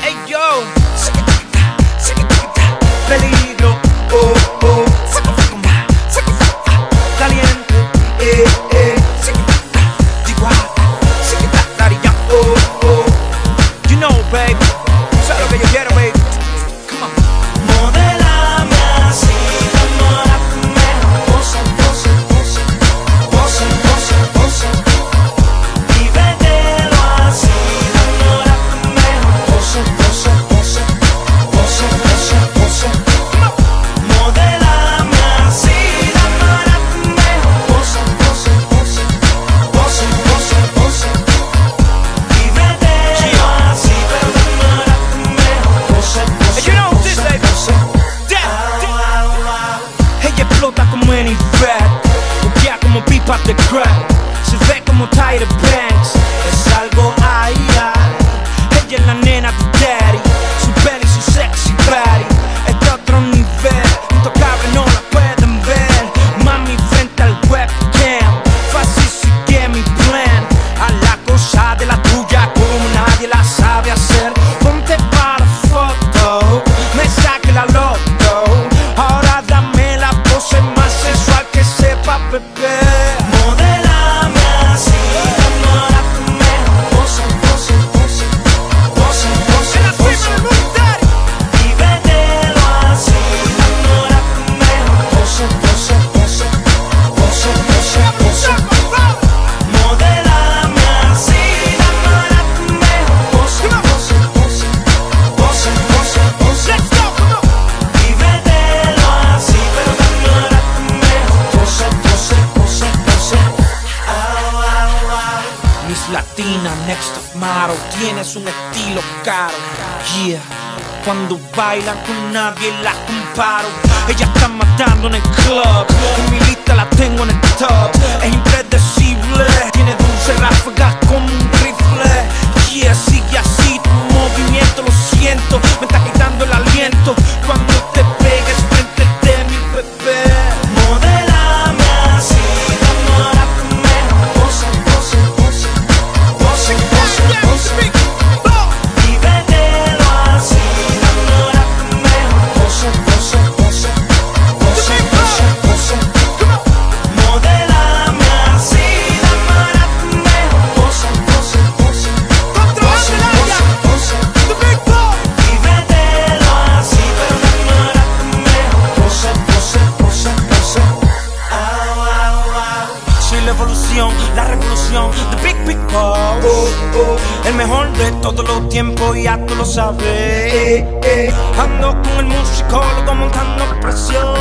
Hey yo, belly. Se ve como Tyra Banks. Es algo ay, ay Ella es la nena de daddy. Su belly, su sexy body. Es otro nivel. Intocable, no la pueden ver. Mami frente al webcam. Fácil sigue mi plan. A la cosa de la tuya Como nadie la sabe hacer Miss Latina, next of model Tienes un estilo caro. Yeah Cuando bailan con nadie la comparo. Ella está matando en el club mi lista la tengo en el top. Es El mejor de todos los tiempos, ya tú lo sabes. Ando con el musicólogo montando presión.